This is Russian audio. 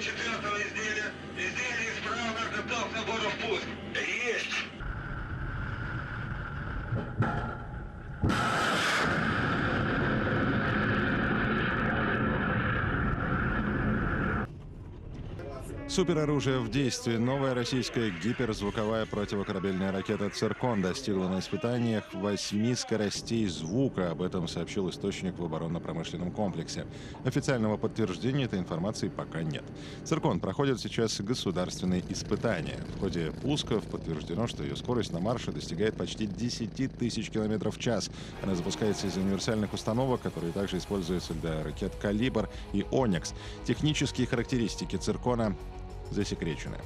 четвертого изделия. Супероружие в действии. Новая российская гиперзвуковая противокорабельная ракета «Циркон» достигла на испытаниях восьми скоростей звука. Об этом сообщил источник в оборонно-промышленном комплексе. Официального подтверждения этой информации пока нет. «Циркон» проходит сейчас государственные испытания. В ходе пусков подтверждено, что ее скорость на марше достигает почти 10 тысяч километров в час. Она запускается из универсальных установок, которые также используются для ракет «Калибр» и «Оникс». Технические характеристики «Циркона» засекречены.